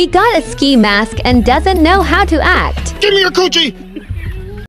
He got a ski mask and doesn't know how to act. Give me your coochie!